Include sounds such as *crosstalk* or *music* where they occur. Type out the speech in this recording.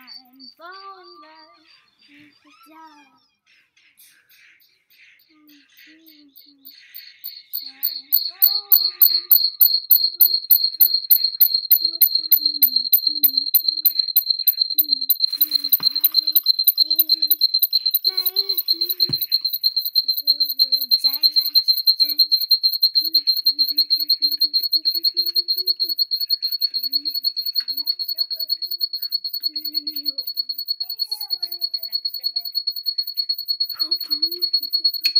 I'm falling down. Dance, dance. Mm-hmm. *laughs*